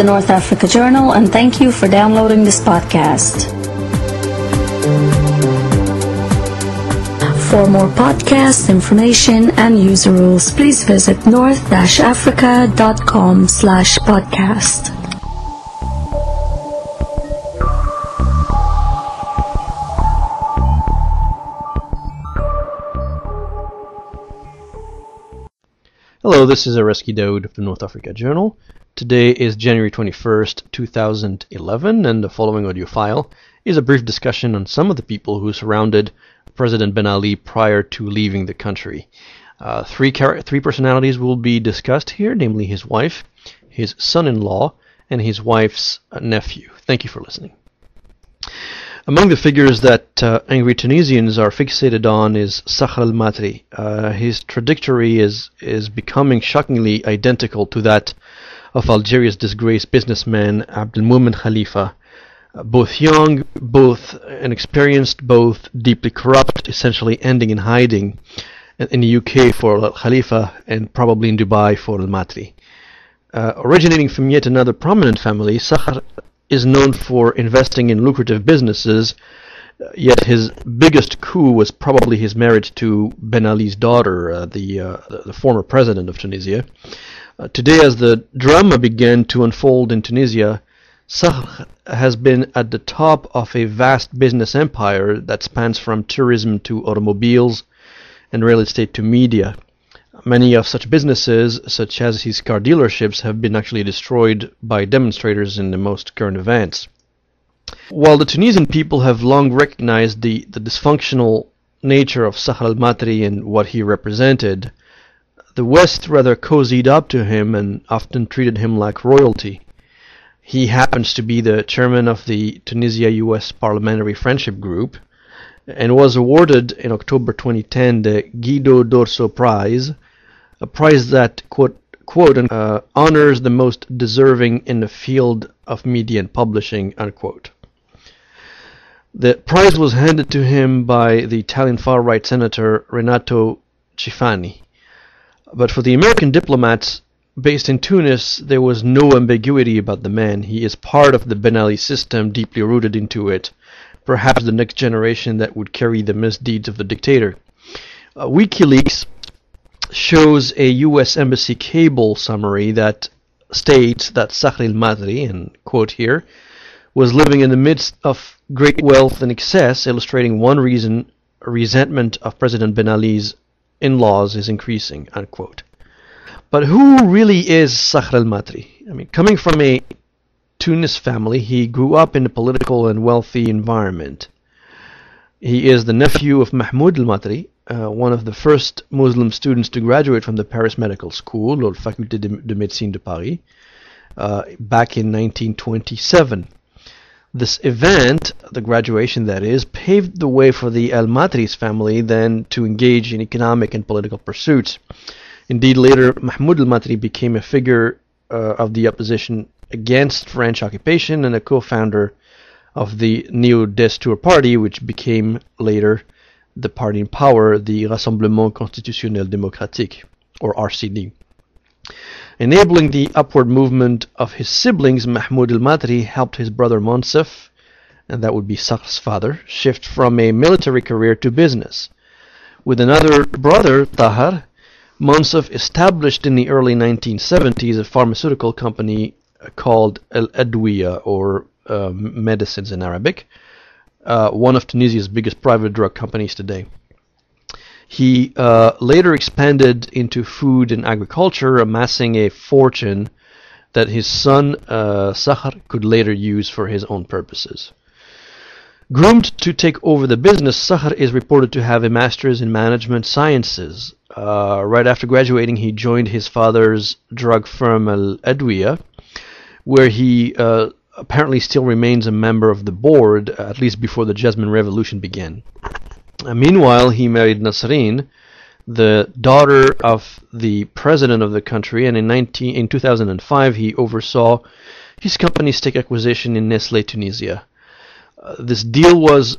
the North Africa Journal, and thank you for downloading this podcast. For more podcast information and user rules, please visit north-africa.com slash podcast. Hello, this is Arezki Daoud of the North Africa Journal. Today is January 21st, 2011, and the following audio file is a brief discussion on some of the people who surrounded President Ben Ali prior to leaving the country. Uh, three, three personalities will be discussed here, namely his wife, his son-in-law, and his wife's nephew. Thank you for listening. Among the figures that uh, angry Tunisians are fixated on is Sakhr al-Matri. Uh, his trajectory is, is becoming shockingly identical to that of Algeria's disgraced businessman Abdelmoumen Khalifa. Uh, both young, both inexperienced, both deeply corrupt, essentially ending in hiding in the UK for Al Khalifa and probably in Dubai for al-Matri. Uh, originating from yet another prominent family, Sakhr is known for investing in lucrative businesses, yet his biggest coup was probably his marriage to Ben Ali's daughter, uh, the, uh, the former president of Tunisia. Uh, today, as the drama began to unfold in Tunisia, Sakhr has been at the top of a vast business empire that spans from tourism to automobiles and real estate to media. Many of such businesses, such as his car dealerships, have been actually destroyed by demonstrators in the most current events. While the Tunisian people have long recognized the, the dysfunctional nature of Sakhr al-Matri and what he represented, the West rather cozied up to him and often treated him like royalty. He happens to be the chairman of the Tunisia-US Parliamentary Friendship Group and was awarded in October 2010 the Guido Dorso Prize, a prize that quote quote uh, honors the most deserving in the field of media and publishing unquote. The prize was handed to him by the Italian far-right senator Renato Schifani. But for the American diplomats based in Tunis, there was no ambiguity about the man. He is part of the Ben Ali system, deeply rooted into it, perhaps the next generation that would carry the misdeeds of the dictator. Uh, WikiLeaks shows a U.S. Embassy cable summary that states that Sakhr al-Matri, and quote here, was living in the midst of great wealth and excess, illustrating one reason resentment of President Ben Ali's in-laws is increasing, unquote. But who really is Sakhr al-Matri? I mean, coming from a Tunis family, he grew up in a political and wealthy environment. He is the nephew of Mahmoud al-Matri, uh, one of the first Muslim students to graduate from the Paris Medical School, or Faculté de, de Médecine de Paris, uh, back in 1927. This event, the graduation that is, paved the way for the Al Matris family then to engage in economic and political pursuits. Indeed, later Mahmoud al Matri became a figure uh, of the opposition against French occupation and a co founder of the Neo Destour party, which became later the party in power, the Rassemblement Constitutionnel Démocratique, or RCD. Enabling the upward movement of his siblings, Mahmoud al-Matri helped his brother Monsef, and that would be Sakhr's father, shift from a military career to business. With another brother, Tahar, Monsef established in the early 1970s a pharmaceutical company called Al Adwiya, or uh, medicines in Arabic, uh, one of Tunisia's biggest private drug companies today. He uh, later expanded into food and agriculture, amassing a fortune that his son uh, Sakhr could later use for his own purposes. Groomed to take over the business, Sakhr is reported to have a master's in management sciences. Uh, right after graduating, he joined his father's drug firm Al Adwiya, where he uh, apparently still remains a member of the board, at least before the Jasmine Revolution began. Uh, meanwhile, he married Nasreen, the daughter of the president of the country, and in, 19, in 2005 he oversaw his company's stake acquisition in Nestle Tunisia. Uh, this deal was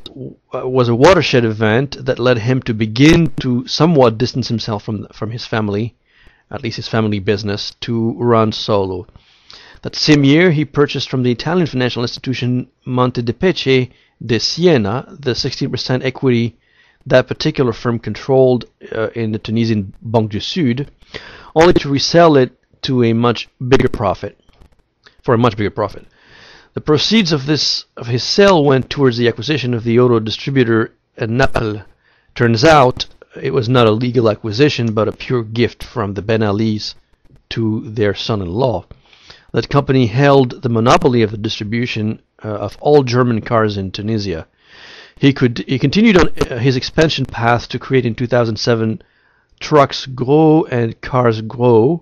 uh, was a watershed event that led him to begin to somewhat distance himself from from his family, at least his family business, to run solo. That same year, he purchased from the Italian financial institution Monte dei Paschi di Siena the 16% equity that particular firm controlled uh, in the Tunisian Banque du Sud, only to resell it to a much bigger profit, for a much bigger profit. The proceeds of this of his sale went towards the acquisition of the auto distributor Ennakl. Turns out it was not a legal acquisition, but a pure gift from the Ben Alis to their son-in-law. That company held the monopoly of the distribution uh, of all German cars in Tunisia. He could he continued on uh, his expansion path to create in 2007 Trucks Gros and Cars Gros,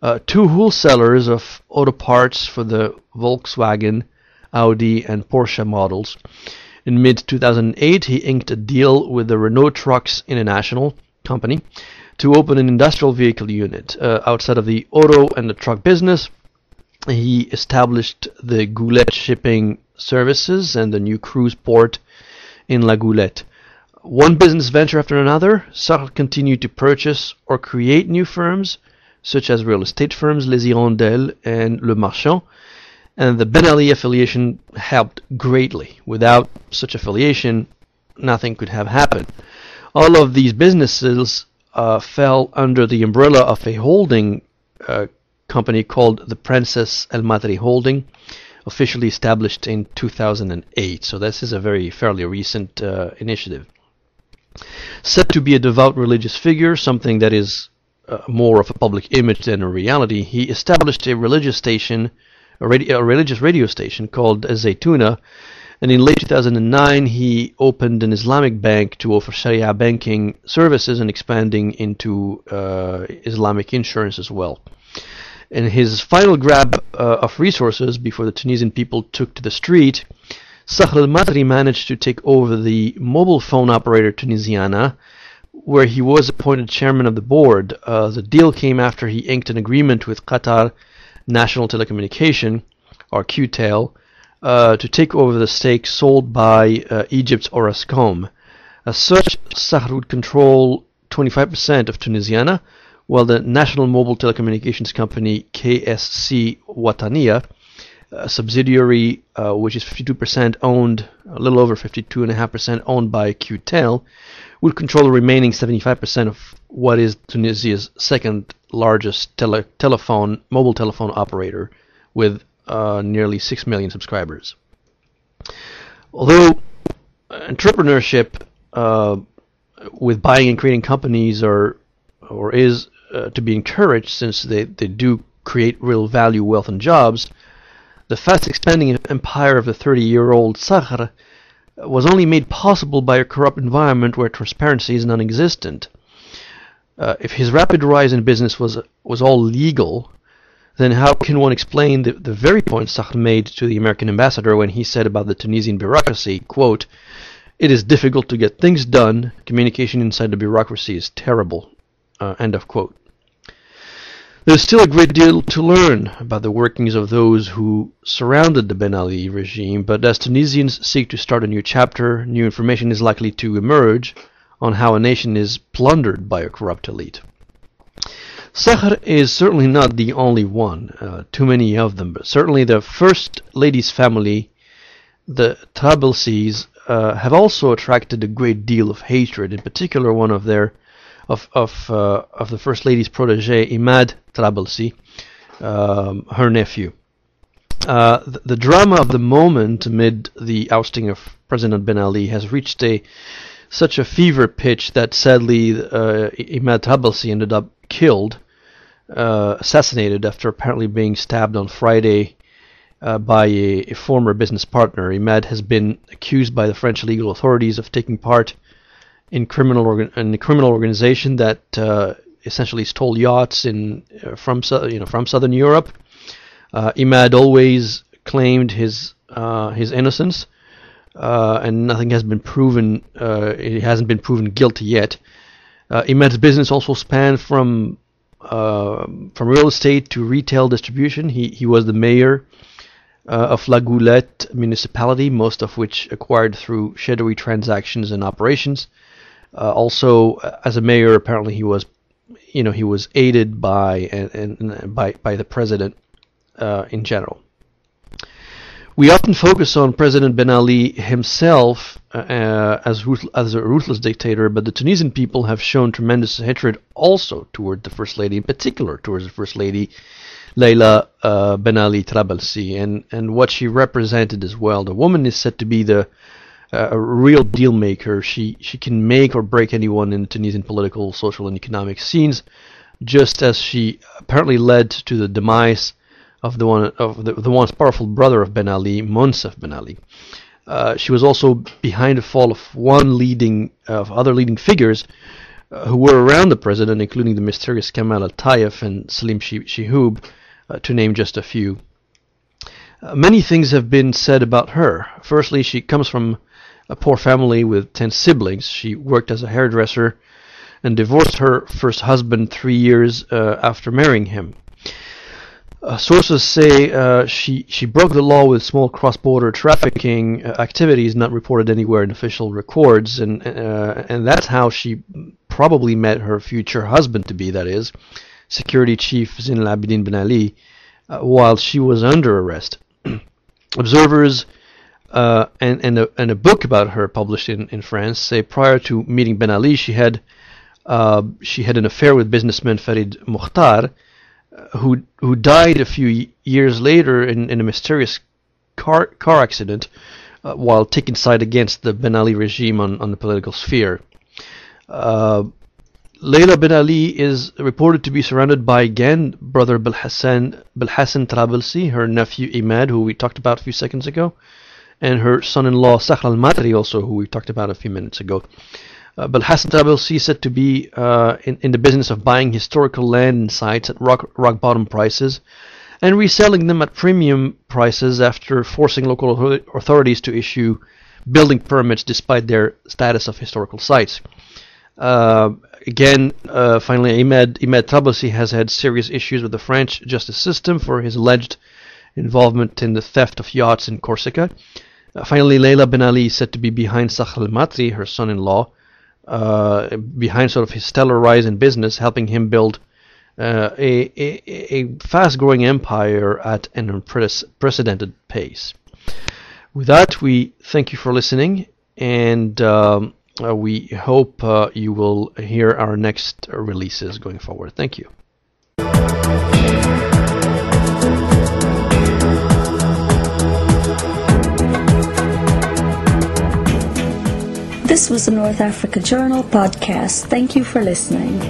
uh, two wholesalers of auto parts for the Volkswagen, Audi, and Porsche models. In mid 2008, he inked a deal with the Renault Trucks International company to open an industrial vehicle unit uh, outside of the auto and the truck business. He established the Goulette shipping services and the new cruise port in La Goulette. One business venture after another, Sakhr continued to purchase or create new firms, such as real estate firms Les Hirondelles and Le Marchand, and the Ben Ali affiliation helped greatly. Without such affiliation, nothing could have happened. All of these businesses uh, fell under the umbrella of a holding uh, company called the Princess El Matri Holding, officially established in 2008. So this is a very fairly recent uh, initiative. Said to be a devout religious figure, something that is uh, more of a public image than a reality, he established a religious station, a, radio, a religious radio station called Zaytuna, and in late 2009 he opened an Islamic bank to offer Sharia banking services and expanding into uh, Islamic insurance as well. In his final grab uh, of resources before the Tunisian people took to the street, Sakhr al-Matri managed to take over the mobile phone operator Tunisiana, where he was appointed chairman of the board. Uh, the deal came after he inked an agreement with Qatar National Telecommunication, or QTEL, uh, to take over the stake sold by uh, Egypt's Orascom. As such, Sakhr would control 25% of Tunisiana, while the national mobile telecommunications company KSC Watania, a subsidiary uh, which is 52% owned, a little over 52.5% owned by QTEL, would control the remaining 75% of what is Tunisia's second largest tele- telephone mobile telephone operator with uh, nearly 6 million subscribers. Although entrepreneurship uh, with buying and creating companies are or is uh, to be encouraged since they, they do create real value, wealth, and jobs, the fast expanding empire of the 30 year old Sakhr was only made possible by a corrupt environment where transparency is non existent. Uh, if his rapid rise in business was was all legal, then how can one explain the, the very point Sakhr made to the American ambassador when he said about the Tunisian bureaucracy, quote, it is difficult to get things done, communication inside the bureaucracy is terrible, uh, end of quote. There's still a great deal to learn about the workings of those who surrounded the Ben Ali regime, but as Tunisians seek to start a new chapter, new information is likely to emerge on how a nation is plundered by a corrupt elite. Sakhr is certainly not the only one, uh, too many of them, but certainly the first lady's family, the Trabelsis, uh, have also attracted a great deal of hatred, in particular one of their of of uh, of the first lady's protege, Imad Trabelsi, um, her nephew. Uh, the, the, drama of the moment amid the ousting of President Ben Ali has reached a such a fever pitch that sadly uh, Imad Trabelsi ended up killed, uh, assassinated after apparently being stabbed on Friday uh, by a, a, former business partner. Imad has been accused by the French legal authorities of taking part in criminal in a criminal organization that uh, essentially stole yachts in uh, from you know from southern Europe. Uh, Imad always claimed his uh, his innocence, uh, and nothing has been proven. Uh, it hasn't been proven guilty yet. Imad's business also spanned from from real estate to retail distribution. He he was the mayor. of La Goulette municipality, most of which acquired through shadowy transactions and operations. Uh, also, uh, as a mayor, apparently he was, you know, he was aided by and, and by by the president uh, in general. We often focus on President Ben Ali himself uh, as, as a ruthless dictator, but the Tunisian people have shown tremendous hatred also toward the First Lady, in particular towards the First Lady, Leila uh, Ben Ali Trabelsi, and, and what she represented as well. The woman is said to be the a real deal maker. She she can make or break anyone in Tunisian political, social, and economic scenes, just as she apparently led to the demise of the one of the, the once powerful brother of Ben Ali, Monsef Ben Ali. Uh, she was also behind the fall of one leading of other leading figures uh, who were around the president, including the mysterious Kamal Al-Tayef and Salim Chiboub, uh, to name just a few. Uh, many things have been said about her. Firstly, she comes from a poor family with ten siblings. She worked as a hairdresser and divorced her first husband three years uh, after marrying him. Uh, sources say uh, she she broke the law with small cross-border trafficking uh, activities not reported anywhere in official records, and uh, and that's how she probably met her future husband to be, that is, security chief Zin al Abidin Ben Ali, uh, while she was under arrest. Observers uh, and and a, and a book about her published in, in France say prior to meeting Ben Ali, she had she had an affair with businessman Farid Mokhtar who who died a few years later in, in a mysterious car car accident uh, while taking side against the Ben Ali regime on, on the political sphere. Uh, Leila Ben Ali is reported to be surrounded by again brother Belhassan Belhassan Trabelsi, her nephew Imad, who we talked about a few seconds ago, and her son-in-law Sakhr al-Matri, also who we talked about a few minutes ago. Uh, Belhassan Trabelsi said to be uh, in, in the business of buying historical land and sites at rock, rock bottom prices and reselling them at premium prices after forcing local authorities to issue building permits despite their status of historical sites. Uh, again, uh, finally, Imad, Imad Trabelsi has had serious issues with the French justice system for his alleged involvement in the theft of yachts in Corsica. Finally, Leila Ben Ali is said to be behind Sakhr al-Matri, her son-in-law, uh, behind sort of his stellar rise in business, helping him build uh, a, a, a fast growing empire at an unprecedented pace. With that, we thank you for listening, and um, uh, we hope uh, you will hear our next releases going forward. Thank you. This was the North Africa Journal podcast. Thank you for listening.